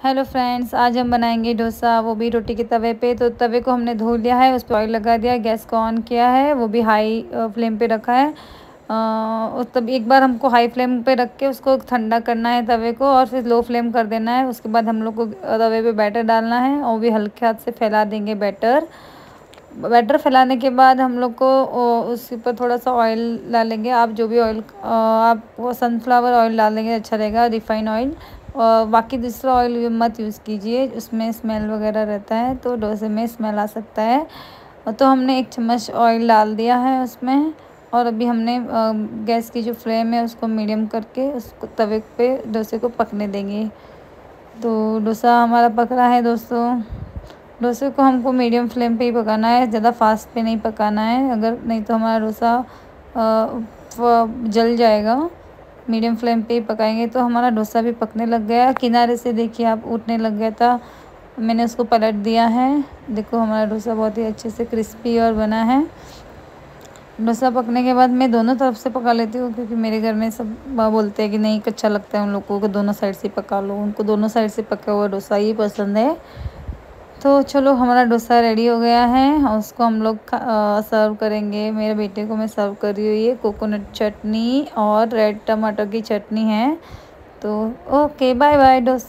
Hello friends, आज हम बनाएँगे डोसा। वो भी रोटी के तवे पे। तो तवे को हमने धो लिया है, उस पर ऑयल लगा दिया, गैस को ऑन किया है। वो भी हाई फ्लेम पे रखा है। उस तब एक बार हमको हाई फ्लेम पे रख के उसको ठंडा करना है तवे को, और फिर लो फ्लेम कर देना है। उसके बाद हम लोग को तवे पे बैटर डालना है, और भी हल्के हाथ से फैला देंगे बैटर। बैटर फैलाने के बाद हम लोग को उसके ऊपर थोड़ा सा ऑयल डालेंगे। आप जो भी ऑयल आप वो सनफ्लावर ऑयल डालेंगे अच्छा रहेगा रिफाइन ऑयल और बाकी दूसरा ऑयल मत यूज़ कीजिए, उसमें स्मेल वगैरह रहता है तो डोसे में स्मेल आ सकता है। तो हमने एक चम्मच ऑयल डाल दिया है उसमें, और अभी हमने गैस की जो फ्लेम है उसको मीडियम करके उसको तवे पे डोसे को पकने देंगे। तो डोसा हमारा पक रहा है दोस्तों। डोसे को हमको मीडियम फ्लेम पे ही पकाना है, ज़्यादा फास्ट पे नहीं पकाना है। अगर नहीं तो हमारा डोसा जल जाएगा। मीडियम फ्लेम पे ही पकाएँगे। तो हमारा डोसा भी पकने लग गया। किनारे से देखिए आप, उठने लग गया था। मैंने उसको पलट दिया है। देखो हमारा डोसा बहुत ही अच्छे से क्रिस्पी और बना है। डोसा पकने के बाद मैं दोनों तरफ़ से पका लेती हूँ, क्योंकि मेरे घर में सब बोलते हैं कि नहीं अच्छा लगता है उन लोगों को, दोनों साइड से पका लो। उनको दोनों साइड से पका हुआ डोसा ही पसंद है। तो चलो हमारा डोसा रेडी हो गया है, उसको हम लोग सर्व करेंगे। मेरे बेटे को मैं सर्व कर रही हूँ, ये कोकोनट चटनी और रेड टमाटर की चटनी है। तो ओके बाय बाय डोसा।